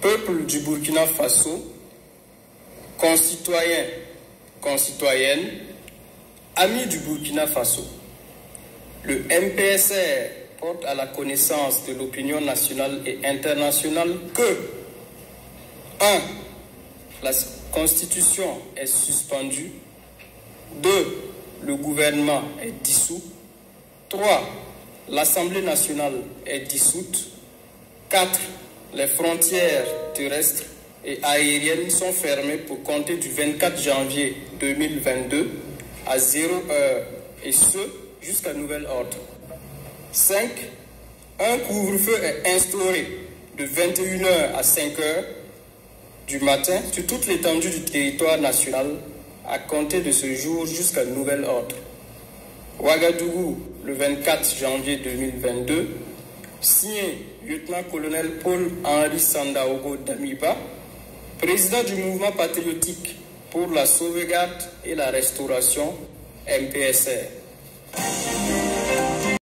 peuple du Burkina Faso, concitoyens, concitoyennes, amis du Burkina Faso, le MPSR porte à la connaissance de l'opinion nationale et internationale que 1. La constitution est suspendue. 2. Le gouvernement est dissous. 3. L'Assemblée nationale est dissoute. 4. Les frontières terrestres et aériennes sont fermées pour compter du 24 janvier 2022 à 0 heure et ce jusqu'à nouvel ordre. 5. Un couvre-feu est instauré de 21h à 5h du matin sur toute l'étendue du territoire national à compter de ce jour jusqu'à nouvel ordre. Ouagadougou, le 24 janvier 2022, signé lieutenant-colonel Paul-Henri Sandaogo Damiba, président du mouvement patriotique pour la sauvegarde et la restauration MPSR.